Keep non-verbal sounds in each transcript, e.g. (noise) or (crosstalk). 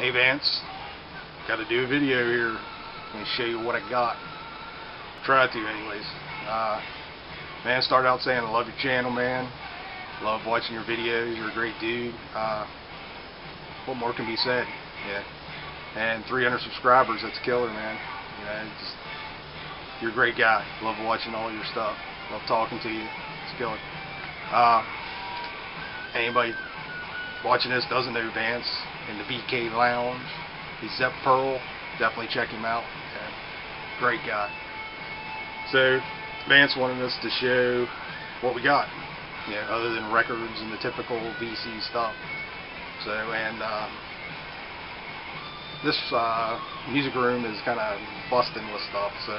Hey Vance, got to do a video here. Let me show you what I got. Try to anyways. Uh, man, start out saying I love your channel, man. Love watching your videos. You're a great dude. Uh, what more can be said? Yeah. And 300 subscribers, that's killer, man. You know, just, you're a great guy. Love watching all your stuff. Love talking to you. It's killer. Uh, anybody watching this doesn't know Vance in the VK Lounge. He's Zep Pearl. Definitely check him out. Okay. Great guy. So Vance wanted us to show what we got, you know, other than records and the typical VC stuff. So and um, this uh, music room is kind of busting with stuff. So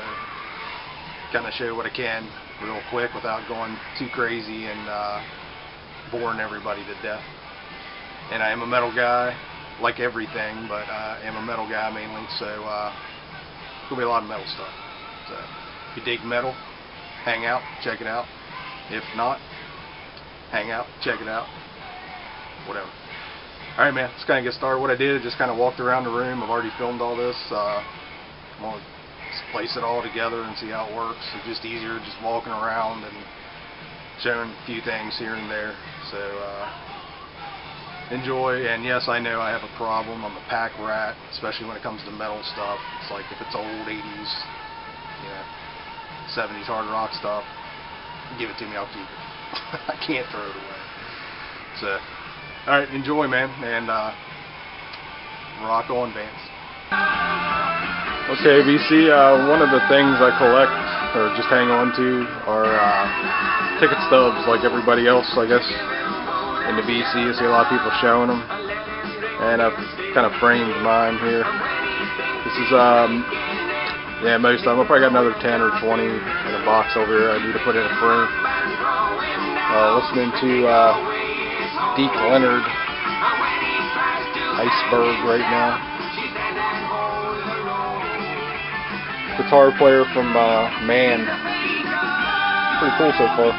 kind of show what I can real quick without going too crazy and uh, boring everybody to death. And I am a metal guy, like everything, but uh, I am a metal guy mainly, so uh, there'll be a lot of metal stuff. So if you dig metal, hang out, check it out. If not, hang out, check it out, whatever. Alright man, let's kind of get started. What I did, I just kind of walked around the room. I've already filmed all this. Uh, I'm going to place it all together and see how it works. It's just easier just walking around and showing a few things here and there. So uh, enjoy. And yes, I know I have a problem. I'm a pack rat, especially when it comes to metal stuff. It's like if it's old 80s, you know, 70s hard rock stuff, give it to me, I'll keep it. (laughs) I can't throw it away. So, all right, enjoy, man, and uh, rock on, Vance. Okay, VC, uh, one of the things I collect, or just hang on to, are uh, ticket stubs like everybody else, I guess in the VC. You see a lot of people showing them. And I've kind of framed mine here. This is, um, yeah, most of them. I probably got another 10 or 20 in a box over here I need to put in a frame. Uh, listening to uh, Deke Leonard, Iceberg right now. Guitar player from uh, Man. Pretty cool so far.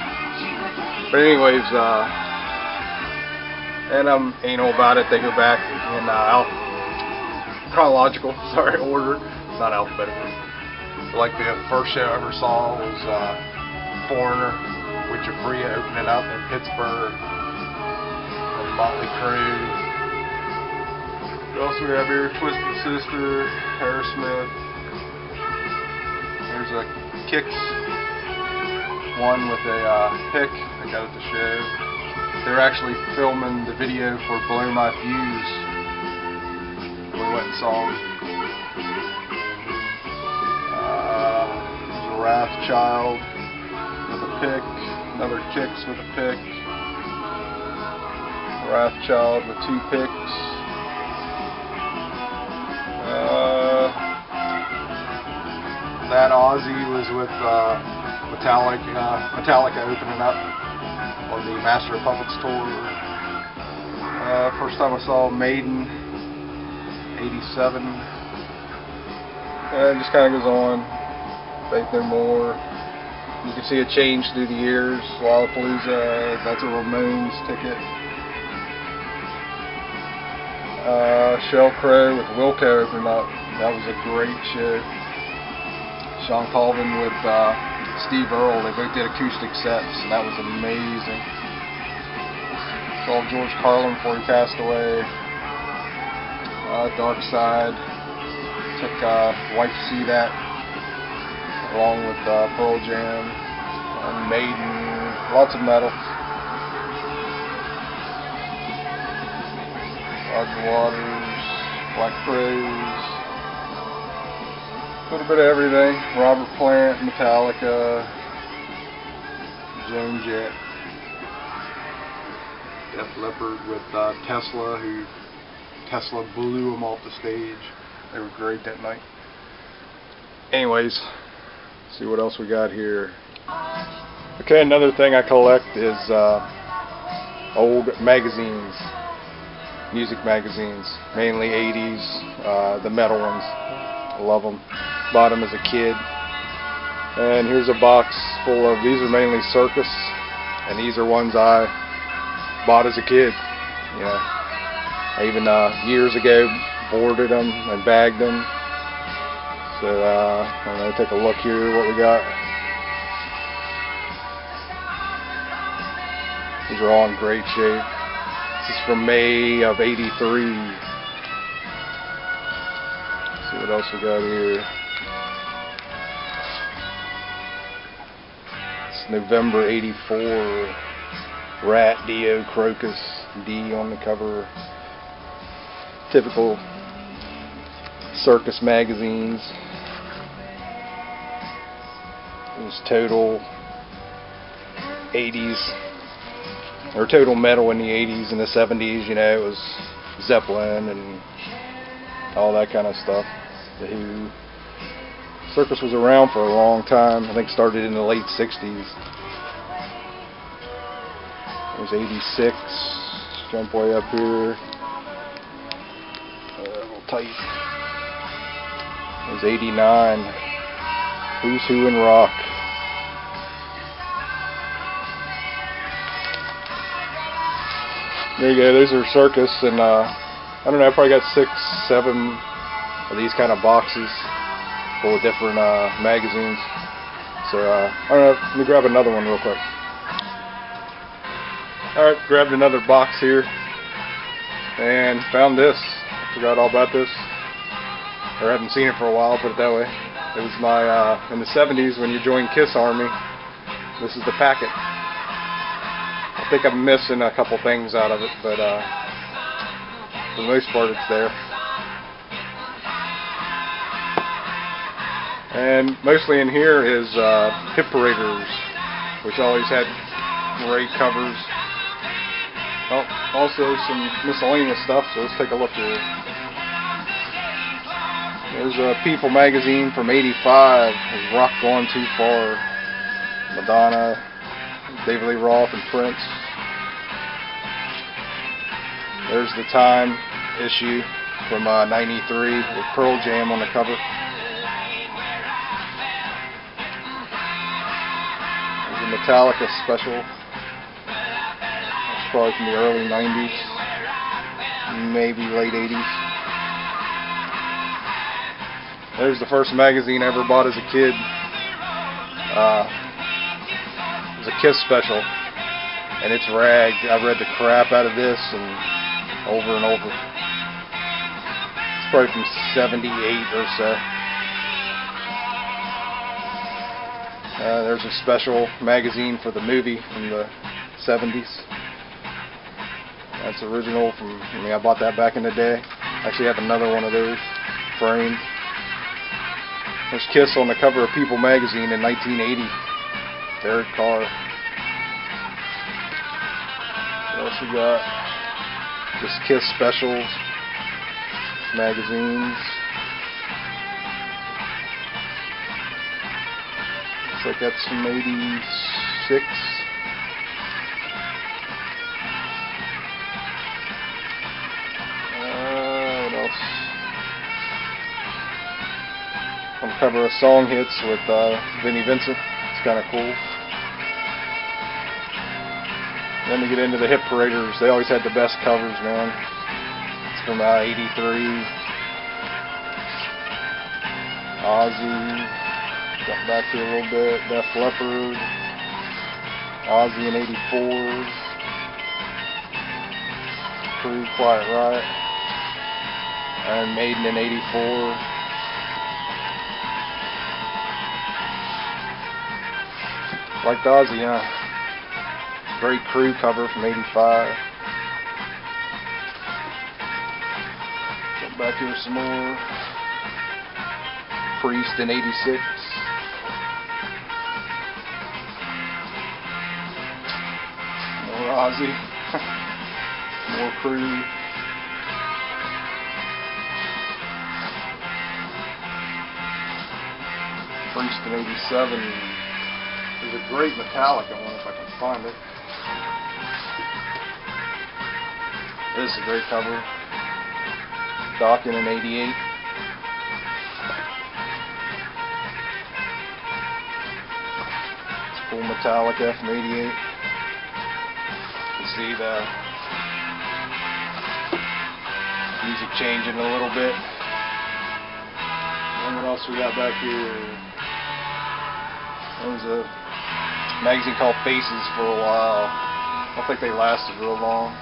But anyways, uh, and I'm anal about it. They go back in uh, chronological, (laughs) sorry, order, It's not alphabetical. Like the first show I ever saw was uh, Foreigner with Giuffria opening up in Pittsburgh, and Motley Crue. Else we have here? Twisted Sister, Aerosmith. There's a Kix one with a uh, pick I got at the show. They're actually filming the video for Blow My Fuse. We went and saw. Uh, Wrathchild with a pick. Another Kix with a pick. Wrathchild with two picks. Uh, that Ozzy was with uh, Metallica, Metallica opening up the Master of Puppets tour. Uh, first time I saw Maiden, 87. And it just kind of goes on. Faith No More. You can see a change through the years. Lollapalooza, that's a Ramones ticket. Uh, Sheryl Crow with Wilco opening up. That was a great show. Shawn Colvin with uh, Steve Earle. They both did acoustic sets, and that was amazing. Saw George Carlin before he passed away. Uh, Dark Side. Took uh, Wife see that, along with uh, Pearl Jam, and Maiden. Lots of metal. Roger Waters, Black Crowes, a little bit of everything. Robert Plant, Metallica, Joan Jett, Def Leppard with uh, Tesla, who Tesla blew them off the stage. They were great that night. Anyways, see what else we got here. Okay, another thing I collect is uh, old magazines, music magazines, mainly 80s, uh, the metal ones. I love them bought them as a kid. And here's a box full of, these are mainly circus, and these are ones I bought as a kid. Know, I even uh, years ago boarded them and bagged them. So uh, I'm gonna take a look here what we got. These are all in great shape. This is from May of '83. See what else we got here. November '84. Ratt, Dio, Krokus, D on the cover. Typical circus magazines. It was total 80s or total metal in the 80s and the 70s. You know, it was Zeppelin and all that kind of stuff. The Who. Circus was around for a long time. I think started in the late 60s. There's 86. Jump way up here. Uh, a little tight. There's 89. Who's Who in Rock. There you go. Those are circus, and uh, I don't know. I probably got six, seven of these kind of boxes full of different uh, magazines. So uh, I don't know. Let me grab another one real quick. Alright, grabbed another box here and found this. Forgot all about this. Or haven't seen it for a while, put it that way. It was my, uh, in the 70s when you joined KISS Army, this is the packet. I think I'm missing a couple things out of it, but uh, for the most part it's there. And mostly in here is uh, Hit Paraders, which always had great covers. Oh, also some miscellaneous stuff, so let's take a look here. There's a People magazine from 85, Has Rock Gone Too Far, Madonna, David Lee Roth and Prince. There's the Time issue from uh, 93 with Pearl Jam on the cover. Metallica special probably from the early 90s, maybe late 80s. There's the first magazine I ever bought as a kid. Uh, it was a Kiss special, and it's rag. I read the crap out of this and over and over. It's probably from 78 or so. Uh, there's a special magazine for the movie in the 70s. That's original from, I mean, I bought that back in the day. I actually have another one of those framed. There's Kiss on the cover of People magazine in 1980. Derek Carr. What else we got? Just Kiss specials, magazines. Looks like that's from 86. on the cover of Song Hits with uh, Vinnie Vincent. It's kind of cool. Then we get into the Hit Paraders. They always had the best covers, man. It's from uh, 83. Ozzy. Jump back here a little bit. Def Leppard. Ozzy in 84. Crue Quiet Riot. Iron Maiden in 84. Like Ozzy, yeah. Great Crue cover from 85. Jump back here some more. Priest in 86. Ozzy. (laughs) more Crue. Priest in 87. There's a great Metallica one if I can find it. This is a great cover. Dokken in 88. It's full Metallica from 88. See the uh, Music changing a little bit. And what else we got back here? There was a magazine called Faces for a while. I don't think they lasted real long.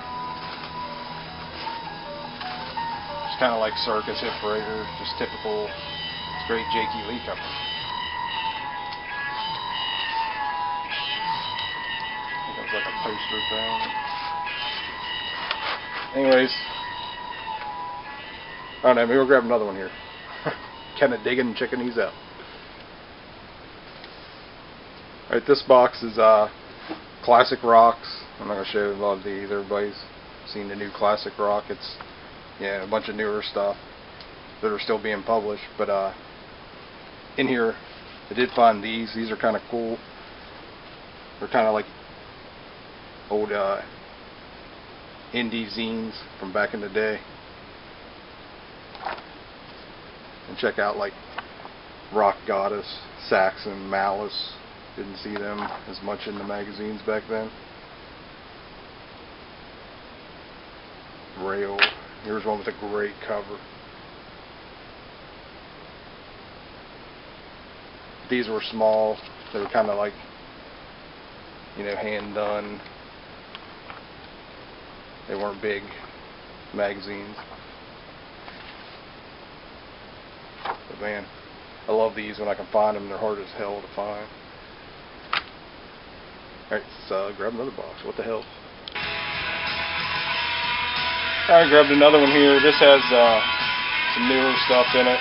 It's kind of like Circus Hit Parader, just typical straight Jakey Lee cover. Poster thing. Anyways, I don't know, maybe we'll grab another one here. (laughs) kind of digging and checking these out. Alright, this box is uh, Classic Rocks. I'm not going to show you a lot of these. Everybody's seen the new Classic Rock. It's yeah, a bunch of newer stuff that are still being published. But uh, in here, I did find these. These are kind of cool. They're kind of like old uh, indie zines from back in the day. And check out like Rock Goddess, Saxon, Malice. Didn't see them as much in the magazines back then. Rail. Here's one with a great cover. These were small. They were kind of like, you know, hand done. They weren't big magazines. But man, I love these when I can find them. They're hard as hell to find. Alright, let's uh, grab another box. What the hell? I grabbed another one here. This has uh, some newer stuff in it.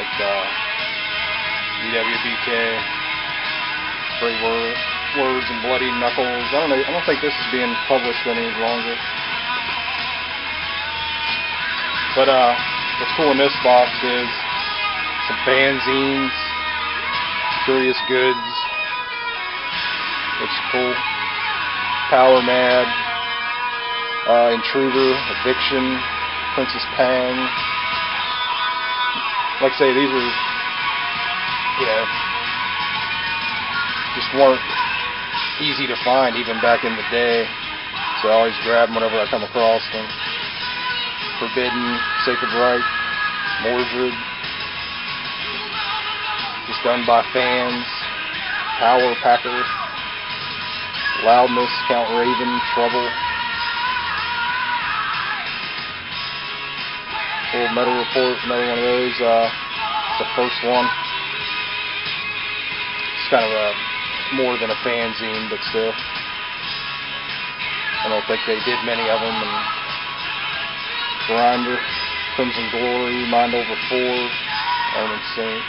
Like uh, BWBK, Three word, Words and Bloody Knuckles. I don't know. I don't think this is being published any longer. But uh, what's cool in this box is some fanzines, Curious Goods, it's cool. Power Mad, uh, Intruder, Eviction, Princess Pang. Like I say, these are, you know, just weren't easy to find even back in the day. So I always grab them whenever I come across them. Forbidden, Sacred Rite, Mordred. Just done by fans. Power Packer. Loudness, Count Raven, Trouble. Full Metal Report, another one of those. Uh, the first one. It's kind of a more than a fanzine, but still. I don't think they did many of them. And Grinder, Crimson Glory, Mind Over Four, Iron Saint.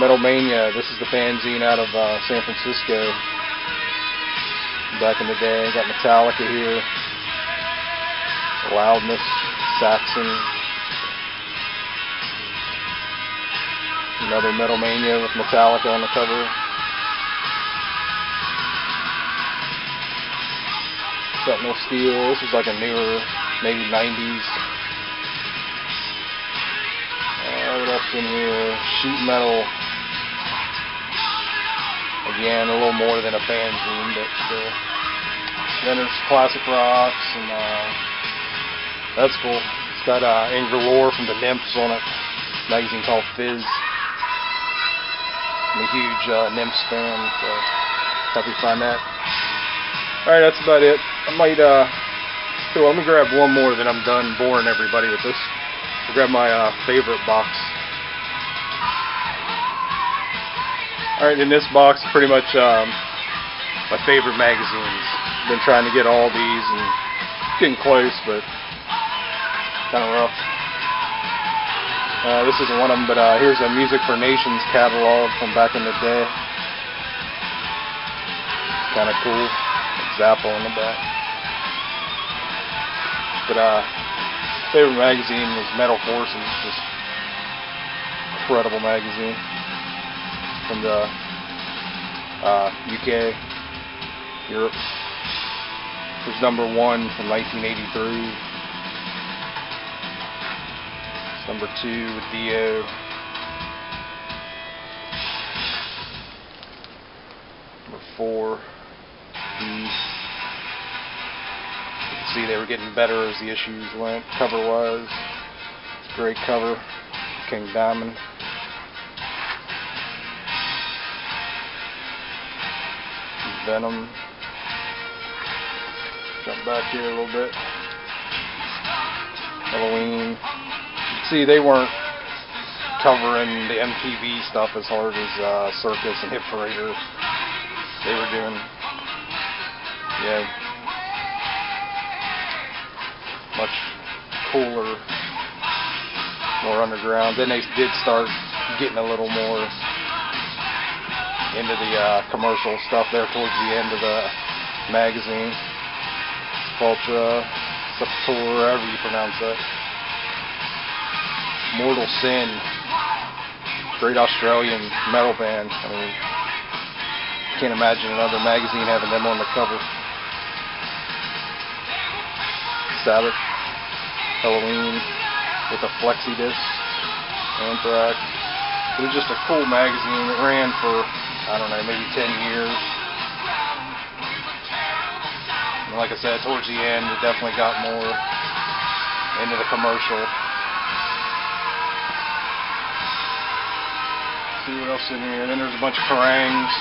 Metal Mania, this is the fanzine out of uh, San Francisco back in the day. Got Metallica here. Loudness, Saxon. Another Metal Mania with Metallica on the cover. Sentinel Steel. This is like a newer, maybe 90s. Uh, what else in here? Sheet Metal. Again, a little more than a fanzine, but still. Then there's classic rocks, and uh, that's cool. It's got uh, Inger Lorre from the Nymphs on it. Magazine called Fizz. I'm a huge uh, Nymphs fan, so happy to find that. Alright, that's about it. I might, uh, so let me grab one more, then I'm done boring everybody with this. I'll grab my uh, favorite box. Alright, in this box, pretty much um, my favorite magazines. Been trying to get all these and getting close, but kind of rough. Uh, this isn't one of them, but uh, here's a Music for Nations catalog from back in the day. Kind of cool. Zappa on the back. But uh, favorite magazine was Metal Forces. Just incredible magazine from the uh, UK, Europe. It was number one from 1983. It's number two with Dio. Number four, E. see they were getting better as the issues went, cover-wise. Great cover, King Diamond. Venom. Jump back here a little bit. Helloween. See, they weren't covering the MTV stuff as hard as uh, Circus and Hit Parader. They were doing, yeah, much cooler, more underground. Then they did start getting a little more into the uh, commercial stuff there towards the end of the magazine. Ultra, Sepultura, however you pronounce that. Mortal Sin, great Australian metal band. I mean, can't imagine another magazine having them on the cover. Sabbath, Helloween, with a flexi disc, Anthrax. It was just a cool magazine that ran for, I don't know, maybe 10 years. And like I said, towards the end, it definitely got more into the commercial. See what else in here. Then there's a bunch of Kerrangs.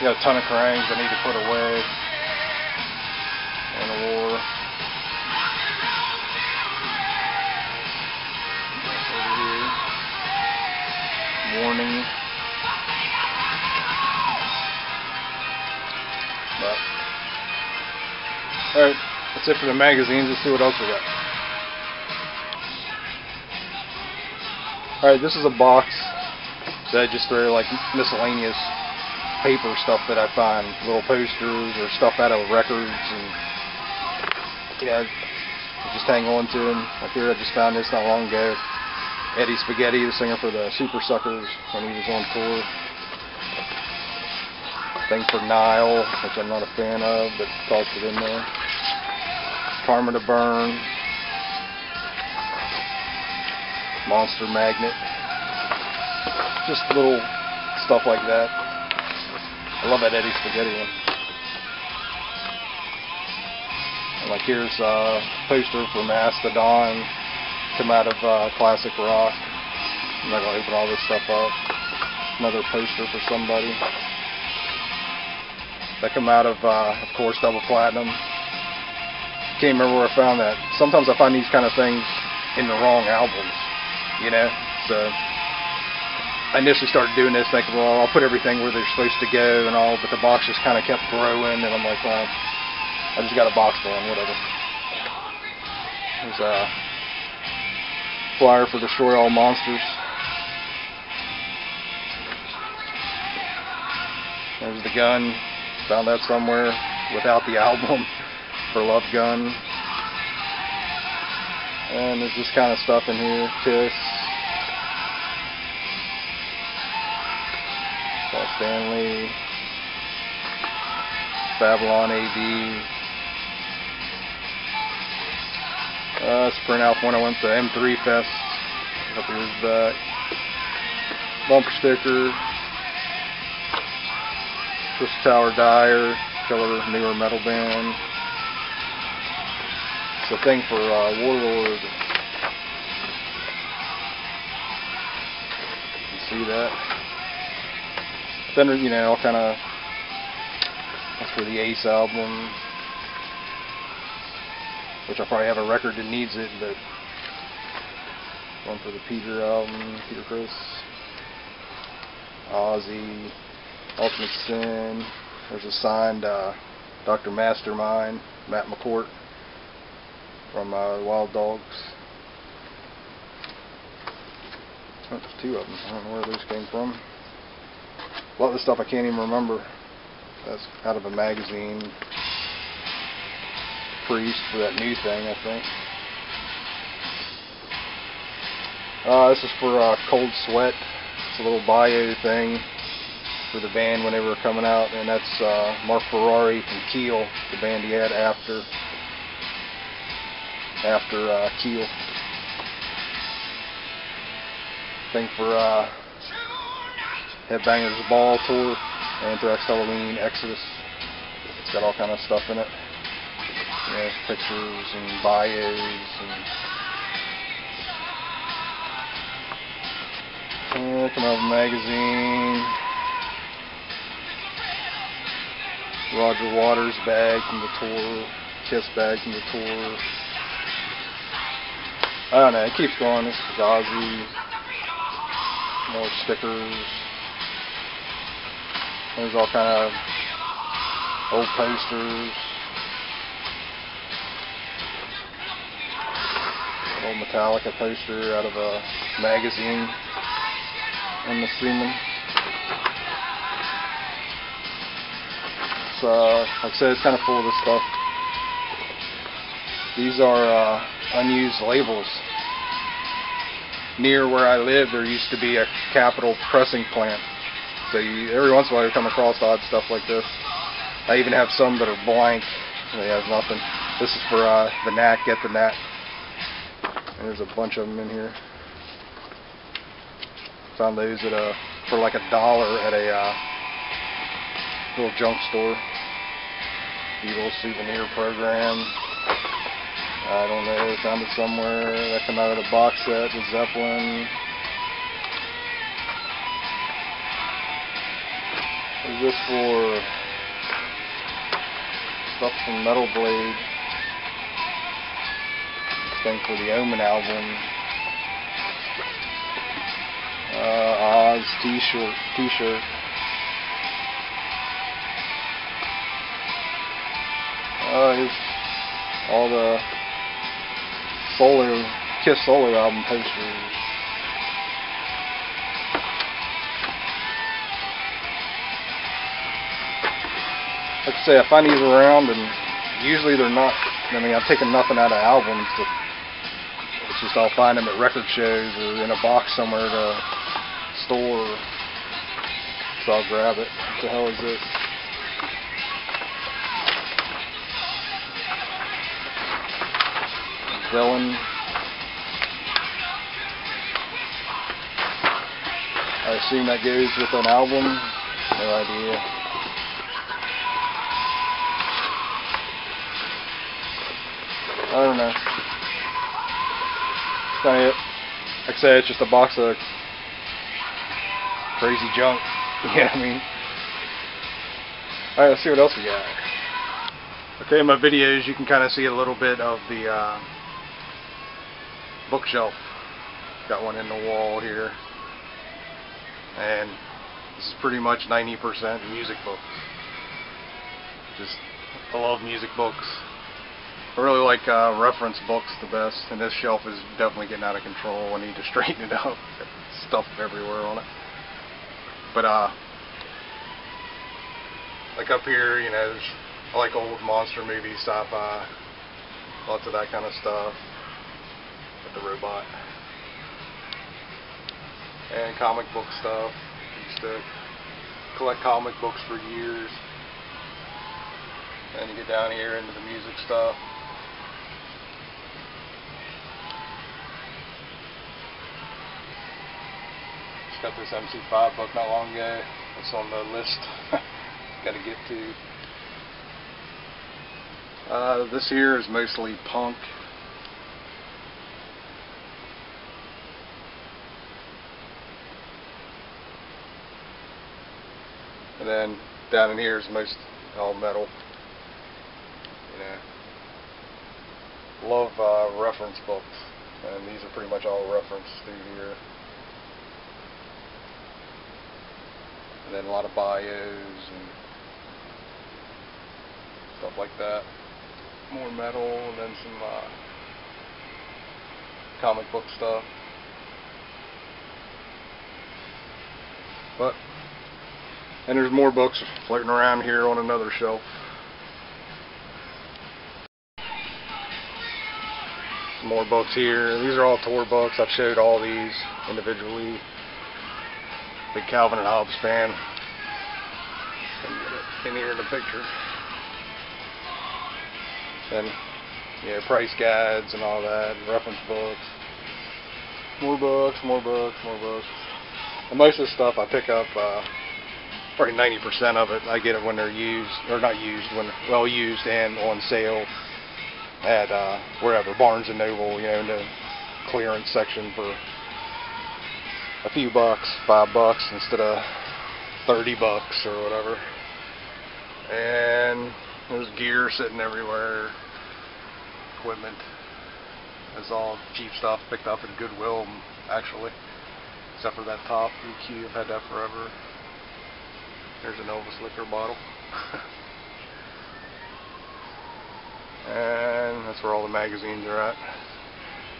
Got a ton of Kerrangs I need to put away. And. Over here. Warning. But alright, that's it for the magazines. Let's see what else we got. Alright, this is a box that I just throw like miscellaneous paper stuff that I find, little posters or stuff out of records and you know, just hang on to them. Like here I just found this not long ago. Eddie Spaghetti, the singer for the Super Suckers when he was on tour. Thing for Nile, which I'm not a fan of, but tossed it in there. Karma to Burn. Monster Magnet. Just little stuff like that. I love that Eddie Spaghetti one. Like here's a poster for Mastodon. Come out of uh, classic rock. I'm not gonna open all this stuff up. Another poster for somebody. That come out of, uh, of course, double platinum. Can't remember where I found that. Sometimes I find these kind of things in the wrong albums, you know. So I initially started doing this, thinking, well, I'll put everything where they're supposed to go and all, but the box just kind of kept growing, and I'm like, well, I just got a box going, whatever. There's uh, a flyer for Destroy All Monsters. There's the gun. Found that somewhere without the (laughs) album for Love Gun. And there's this kind of stuff in here. Kiss. Paul Stanley. Babylon AD. Uh, sprint when I to M3 Fest. Couple years back. Bumper sticker. Crystal Tower Dyer, killer newer metal band. It's a thing for uh, Warlord. You see that? Then you know, kind of. That's for the Ace album, which I probably have a record that needs it, but one for the Peter album, Peter Criss, Ozzy. Ultimate Sin. There's a signed uh, Dr. Mastermind, Matt McCourt from uh, Wild Dogs. There's two of them. I don't know where those came from. A lot of the stuff I can't even remember. That's out of a magazine. Priest for that new thing, I think. Uh, this is for uh, Cold Sweat. It's a little bio thing for the band when they were coming out, and that's uh, Mark Ferrari from Keel, the band he had after after uh, Keel. Thing for uh, Headbangers Ball Tour, Anthrax Helloween, Exodus. It's got all kind of stuff in it. You pictures and bios and Yeah, come out magazine. Roger Waters bag from the tour. Kiss bag from the tour. I don't know, it keeps going. This is Ozzy. More stickers. There's all kind of old posters. Old Metallica poster out of a magazine. I'm assuming. So, like I said, it's kind of full of this stuff. These are uh, unused labels. Near where I live, there used to be a Capitol pressing plant. So you, every once in a while you come across odd stuff like this. I even have some that are blank. They have nothing. This is for uh, the Knack, Get the Knack. And there's a bunch of them in here. Found those at a for like a dollar at a uh, little junk store. Little souvenir program. I don't know, found it somewhere. That come out of the box set, the Zeppelin. Is this for? Stuff from Metal Blade. Thing for the Omen album. uh, Oz t-shirt, t-shirt. Uh, here's all the solo, Kiss solo album posters. Like I say, I find these around and usually they're not, I mean, I've taken nothing out of albums. But just I'll find them at record shows or in a box somewhere to store. So I'll grab it. What the hell is this? Villain. I assume that goes with an album. No idea. I don't know. It. Like I said, it's just a box of crazy junk. (laughs) What I mean? Alright, let's see what else we got. Okay, in my videos you can kind of see a little bit of the uh, bookshelf. Got one in the wall here. And this is pretty much 90% music books. Just, I love music books. Like uh, reference books the best, and this shelf is definitely getting out of control. I need to (laughs) straighten it up. Stuff everywhere on it. But uh, like up here, you know, I like old monster movies, sci-fi, lots of that kind of stuff. With the robot and comic book stuff. Used to collect comic books for years. And you get down here into the music stuff. Got this MC5 book not long ago. It's on the list. (laughs) got to get to. Uh, this here is mostly punk. And then down in here is most all metal. You know. Love uh, reference books. And these are pretty much all referenced through here. And then a lot of bios and stuff like that. More metal and then some uh, comic book stuff. But, and there's more books floating around here on another shelf. more books here. These are all tour books. I've showed all these individually. Big Calvin and Hobbes fan. In here in the picture. And yeah, price guides and all that, reference books. More books, more books, more books. And most of the stuff I pick up, uh, probably 90% of it, I get it when they're used, or not used, when well used and on sale. at uh, wherever Barnes and Noble, you know, in the clearance section for a few bucks, five bucks instead of thirty bucks or whatever. And there's gear sitting everywhere, equipment. It's all cheap stuff picked up at Goodwill, actually, except for that top EQ. I've had that forever. There's an Elvis liquor bottle. (laughs) and that's where all the magazines are at.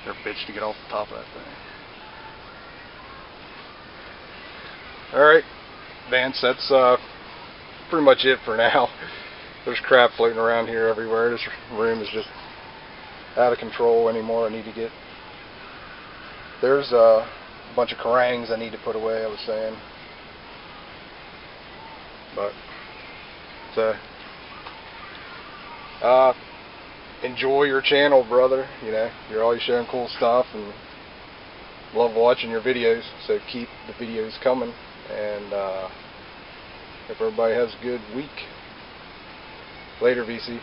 They're bitch to get off the top of that thing. Alright, Vance, that's uh, pretty much it for now. (laughs) There's crap floating around here everywhere. This room is just out of control anymore. I need to get... There's uh, a bunch of Kerrangs I need to put away, I was saying. But, so, uh, enjoy your channel, brother. You know, you're always sharing cool stuff and love watching your videos. So keep the videos coming. And, uh, hope everybody has a good week. Later, VC.